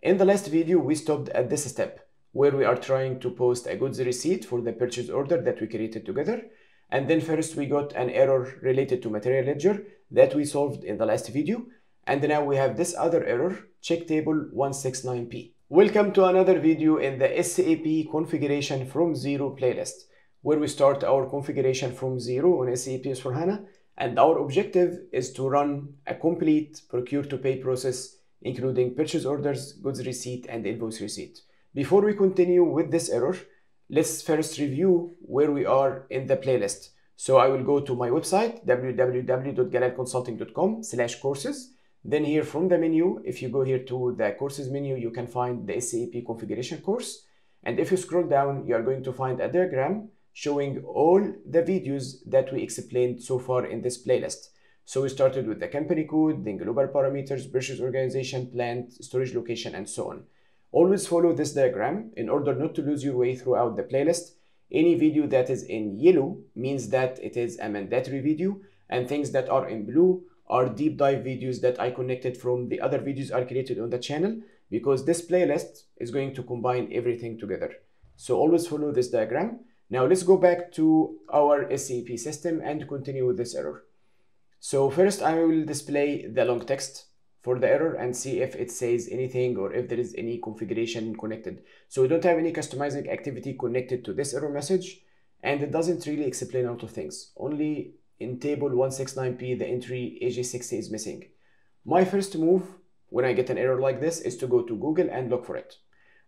In the last video, we stopped at this step where we are trying to post a goods receipt for the purchase order that we created together. And then first we got an error related to material ledger that we solved in the last video. And now we have this other error, check table 169p. Welcome to another video in the SAP configuration from zero playlist, where we start our configuration from zero on SAP S4HANA. And our objective is to run a complete procure to pay process, including purchase orders, goods receipt, and invoice receipt. Before we continue with this error, let's first review where we are in the playlist. So I will go to my website, www.galalconsulting.com slash courses. Then here from the menu, if you go here to the courses menu, you can find the SAP configuration course. And if you scroll down, you are going to find a diagram showing all the videos that we explained so far in this playlist. So we started with the company code, then global parameters, purchase organization, plant, storage location, and so on. Always follow this diagram in order not to lose your way throughout the playlist. Any video that is in yellow means that it is a mandatory video and things that are in blue are deep dive videos that I connected from the other videos I created on the channel because this playlist is going to combine everything together. So always follow this diagram. Now let's go back to our SAP system and continue with this error. So first I will display the long text for the error and see if it says anything or if there is any configuration connected. So we don't have any customizing activity connected to this error message and it doesn't really explain a lot of things. Only in table 169p the entry AG60 is missing. My first move when I get an error like this is to go to Google and look for it.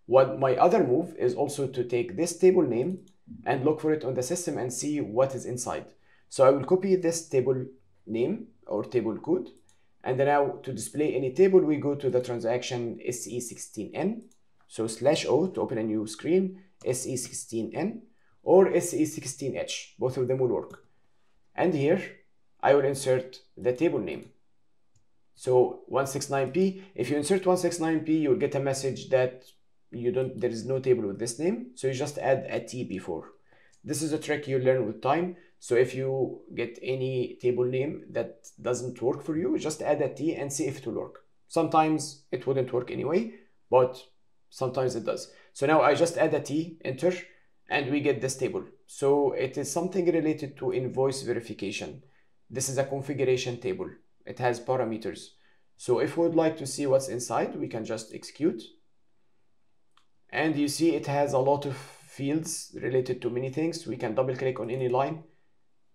What my other move is also to take this table name and look for it on the system and see what is inside. So I will copy this table name or table code and then now to display any table, we go to the transaction SE16N. So slash O to open a new screen, SE16N or SE16H. Both of them will work. And here I will insert the table name. So 169p, if you insert 169p, you'll get a message that you don't, there is no table with this name. So you just add a T before. This is a trick you learn with time. So if you get any table name that doesn't work for you, just add a T and see if it will work. Sometimes it wouldn't work anyway, but sometimes it does. So now I just add a T, enter, and we get this table. So it is something related to invoice verification. This is a configuration table. It has parameters. So if we would like to see what's inside, we can just execute. And you see it has a lot of fields related to many things. We can double click on any line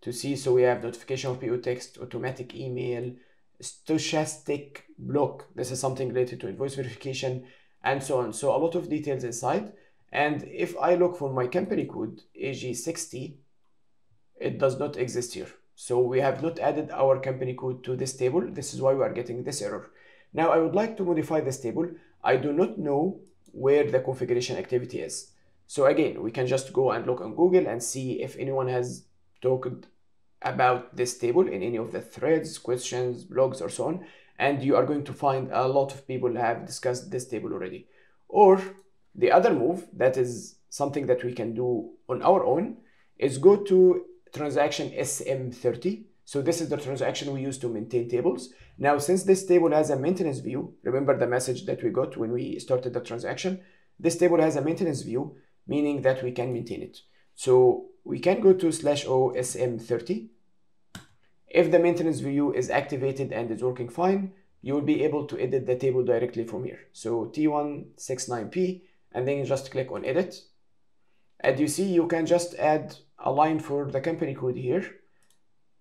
to see. So we have notification of PO text, automatic email, stochastic block. This is something related to invoice verification and so on. So a lot of details inside. And if I look for my company code, AG60, it does not exist here. So we have not added our company code to this table. This is why we are getting this error. Now I would like to modify this table. I do not know where the configuration activity is. So again, we can just go and look on Google and see if anyone has talked about this table in any of the threads, questions, blogs, or so on. And you are going to find a lot of people have discussed this table already. Or the other move that is something that we can do on our own is go to transaction SM30. So this is the transaction we use to maintain tables. Now, since this table has a maintenance view, remember the message that we got when we started the transaction, this table has a maintenance view, meaning that we can maintain it. So we can go to slash O SM30 if the maintenance view is activated and is working fine, you will be able to edit the table directly from here. So T169P, and then you just click on edit. And you see, you can just add a line for the company code here,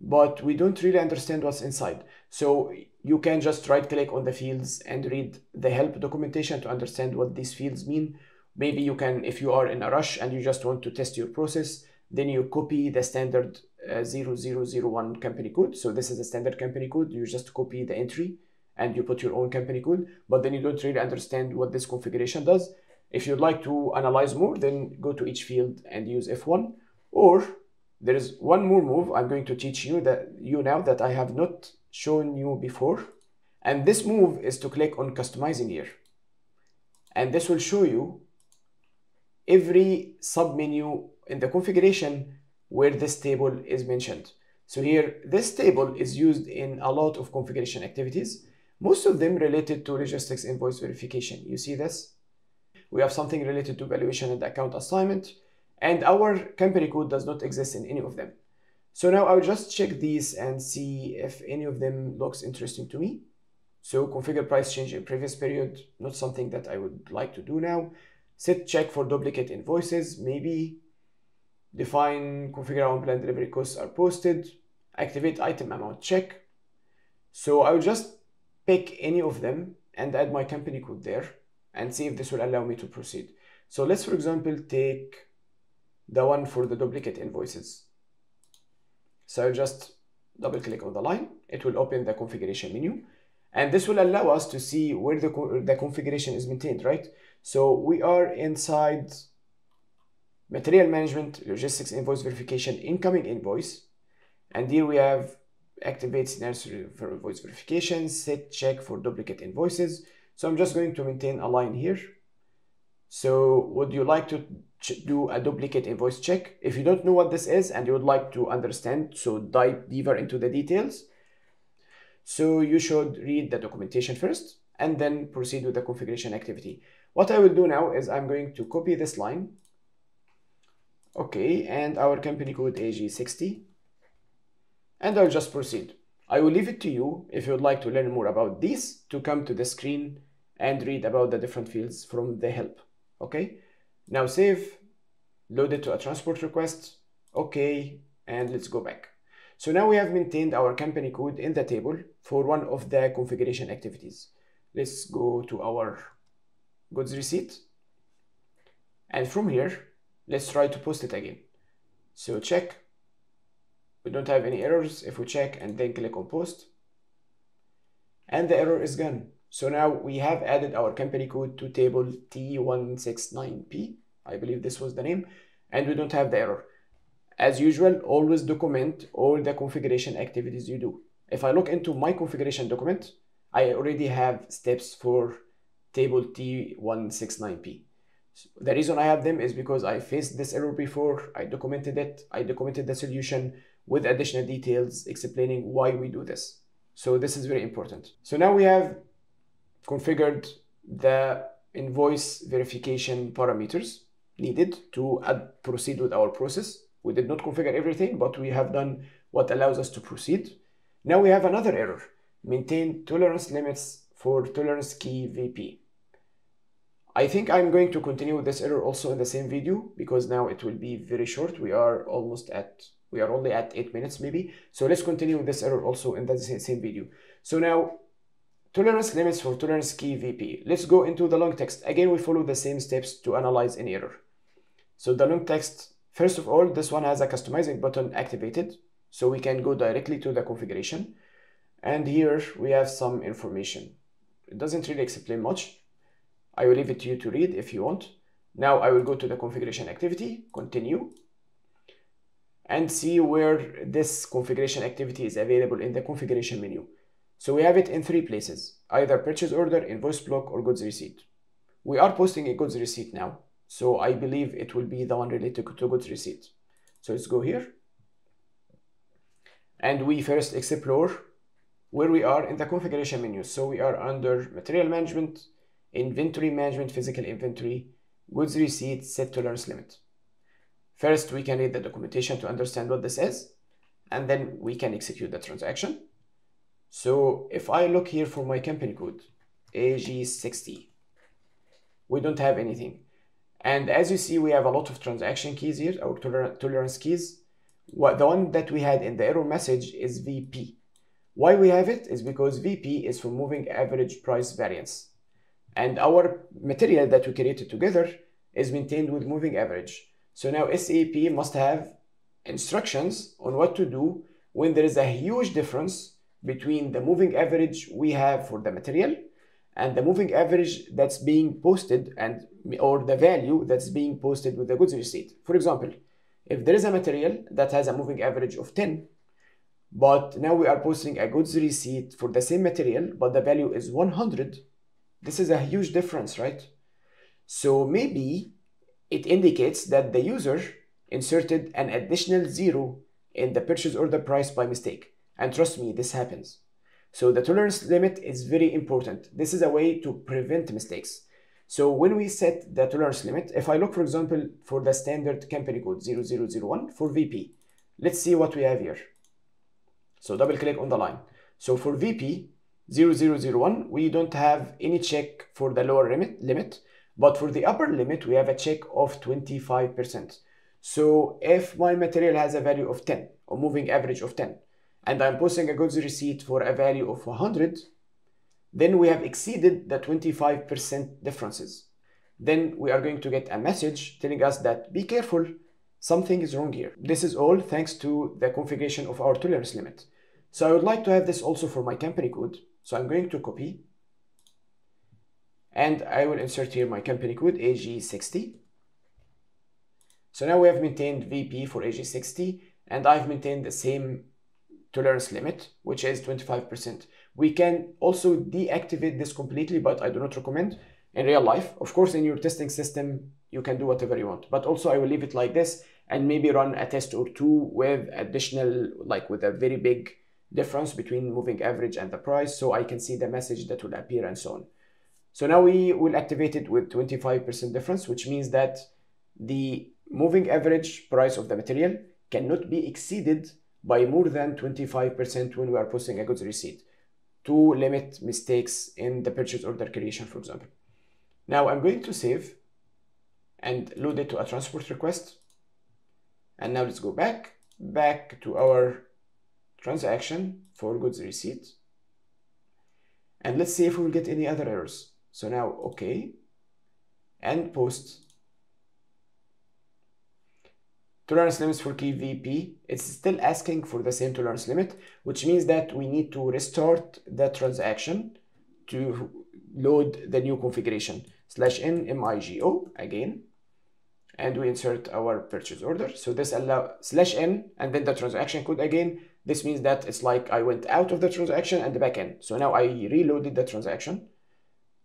but we don't really understand what's inside. So you can just right click on the fields and read the help documentation to understand what these fields mean. Maybe you can, if you are in a rush and you just want to test your process, then you copy the standard uh, 0001 company code. So this is a standard company code. You just copy the entry and you put your own company code, but then you don't really understand what this configuration does. If you'd like to analyze more, then go to each field and use F1. Or there is one more move I'm going to teach you that you now that I have not shown you before. And this move is to click on customizing here. And this will show you every submenu in the configuration where this table is mentioned. So here, this table is used in a lot of configuration activities. Most of them related to logistics invoice verification. You see this? We have something related to valuation and account assignment, and our company code does not exist in any of them. So now I'll just check these and see if any of them looks interesting to me. So configure price change in previous period, not something that I would like to do now. Set check for duplicate invoices, maybe. Define configure how delivery costs are posted. Activate item amount check. So I'll just pick any of them and add my company code there and see if this will allow me to proceed. So let's, for example, take the one for the duplicate invoices. So I'll just double click on the line. It will open the configuration menu. And this will allow us to see where the, the configuration is maintained, right? So we are inside material management, logistics invoice verification, incoming invoice. And here we have activate scenarios for invoice verification, set check for duplicate invoices. So I'm just going to maintain a line here. So would you like to do a duplicate invoice check? If you don't know what this is and you would like to understand, so dive deeper into the details. So you should read the documentation first and then proceed with the configuration activity. What I will do now is I'm going to copy this line. Okay, and our company code AG60. And I'll just proceed. I will leave it to you if you would like to learn more about this to come to the screen and read about the different fields from the help. Okay, now save, load it to a transport request. Okay, and let's go back. So now we have maintained our company code in the table for one of the configuration activities. Let's go to our goods receipt. And from here, let's try to post it again. So check. We don't have any errors if we check and then click on post. And the error is gone. So now we have added our company code to table T169P. I believe this was the name. And we don't have the error. As usual, always document all the configuration activities you do. If I look into my configuration document, I already have steps for table T169P. The reason I have them is because I faced this error before, I documented it, I documented the solution with additional details explaining why we do this. So this is very important. So now we have configured the invoice verification parameters needed to add, proceed with our process. We did not configure everything, but we have done what allows us to proceed. Now we have another error. Maintain tolerance limits for tolerance key VP. I think I'm going to continue this error also in the same video because now it will be very short. We are almost at, we are only at eight minutes maybe. So let's continue this error also in the same video. So now tolerance limits for tolerance key VP. Let's go into the long text. Again, we follow the same steps to analyze an error. So the long text, first of all, this one has a customizing button activated. So we can go directly to the configuration. And here we have some information. It doesn't really explain much. I will leave it to you to read if you want. Now I will go to the configuration activity, continue, and see where this configuration activity is available in the configuration menu. So we have it in three places, either purchase order, invoice block, or goods receipt. We are posting a goods receipt now, so I believe it will be the one related to goods receipt. So let's go here. And we first explore where we are in the configuration menu. So we are under material management, inventory management, physical inventory, goods receipt, set tolerance limit. First, we can read the documentation to understand what this is, and then we can execute the transaction. So if I look here for my company code, AG60, we don't have anything. And as you see, we have a lot of transaction keys here, our toler tolerance keys. What, the one that we had in the error message is VP. Why we have it is because VP is for moving average price variance. And our material that we created together is maintained with moving average. So now SAP must have instructions on what to do when there is a huge difference between the moving average we have for the material and the moving average that's being posted and or the value that's being posted with the goods receipt. For example, if there is a material that has a moving average of 10, but now we are posting a goods receipt for the same material, but the value is 100, this is a huge difference, right? So maybe it indicates that the user inserted an additional zero in the purchase order price by mistake. And trust me, this happens. So the tolerance limit is very important. This is a way to prevent mistakes. So when we set the tolerance limit, if I look, for example, for the standard company code 0001 for VP, let's see what we have here. So double click on the line. So for VP 0001, we don't have any check for the lower limit, limit, but for the upper limit, we have a check of 25%. So if my material has a value of 10 or moving average of 10, and I'm posting a goods receipt for a value of 100, then we have exceeded the 25% differences. Then we are going to get a message telling us that be careful, something is wrong here. This is all thanks to the configuration of our tolerance limit. So I would like to have this also for my company code. So I'm going to copy and I will insert here my company code AG60. So now we have maintained VP for AG60 and I've maintained the same tolerance limit, which is 25%. We can also deactivate this completely, but I do not recommend in real life. Of course, in your testing system, you can do whatever you want, but also I will leave it like this and maybe run a test or two with additional, like with a very big difference between moving average and the price so I can see the message that will appear and so on. So now we will activate it with 25% difference, which means that the moving average price of the material cannot be exceeded by more than 25% when we are posting a goods receipt to limit mistakes in the purchase order creation, for example. Now I'm going to save and load it to a transport request. And now let's go back, back to our transaction for goods receipt. And let's see if we will get any other errors. So now, okay, and post tolerance limits for KVP, it's still asking for the same tolerance limit, which means that we need to restart the transaction to load the new configuration slash n migo again and we insert our purchase order. So this allow slash n and then the transaction code again. This means that it's like i went out of the transaction and back in so now i reloaded the transaction.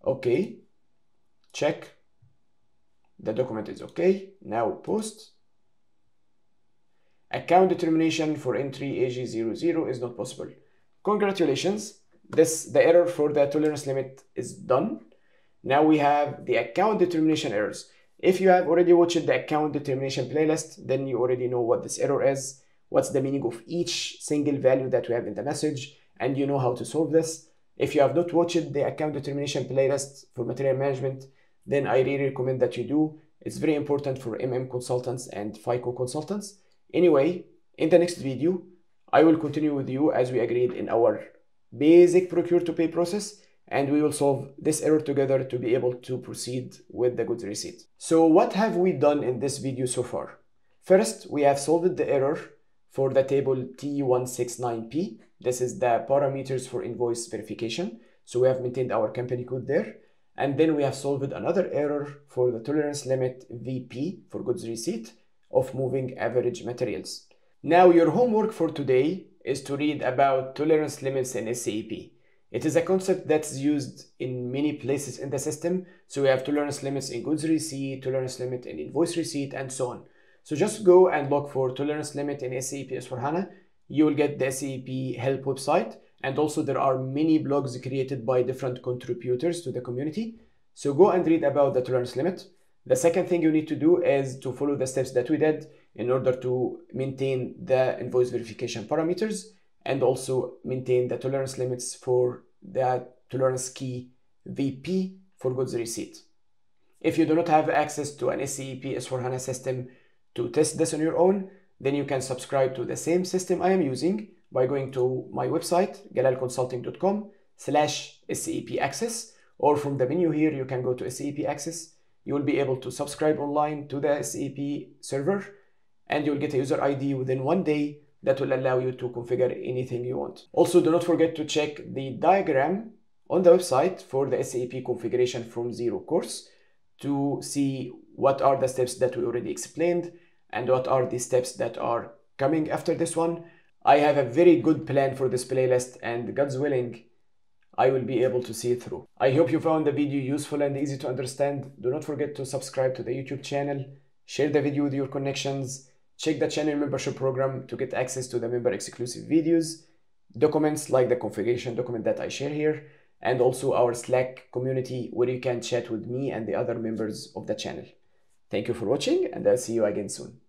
Okay. Check. The document is okay. Now post Account determination for entry AG00 is not possible. Congratulations, this the error for the tolerance limit is done. Now we have the account determination errors. If you have already watched the account determination playlist, then you already know what this error is, what's the meaning of each single value that we have in the message, and you know how to solve this. If you have not watched the account determination playlist for material management, then I really recommend that you do. It's very important for MM consultants and FICO consultants. Anyway, in the next video, I will continue with you as we agreed in our basic procure to pay process and we will solve this error together to be able to proceed with the goods receipt. So what have we done in this video so far? First, we have solved the error for the table T169P. This is the parameters for invoice verification. So we have maintained our company code there. And then we have solved another error for the tolerance limit VP for goods receipt of moving average materials. Now your homework for today is to read about tolerance limits in SAP. It is a concept that's used in many places in the system. So we have tolerance limits in goods receipt, tolerance limit in invoice receipt, and so on. So just go and look for tolerance limit in SAP S4HANA. You will get the SAP help website. And also there are many blogs created by different contributors to the community. So go and read about the tolerance limit. The second thing you need to do is to follow the steps that we did in order to maintain the invoice verification parameters and also maintain the tolerance limits for the tolerance key VP for goods receipt. If you do not have access to an SAP S4HANA system to test this on your own, then you can subscribe to the same system I am using by going to my website, galalconsulting.com slash SAP Access, or from the menu here, you can go to SAP Access you will be able to subscribe online to the SAP server and you will get a user ID within one day that will allow you to configure anything you want. Also, do not forget to check the diagram on the website for the SAP configuration from zero course to see what are the steps that we already explained and what are the steps that are coming after this one. I have a very good plan for this playlist and God's willing, I will be able to see it through. I hope you found the video useful and easy to understand. Do not forget to subscribe to the YouTube channel, share the video with your connections, check the channel membership program to get access to the member exclusive videos, documents like the configuration document that I share here, and also our Slack community where you can chat with me and the other members of the channel. Thank you for watching and I'll see you again soon.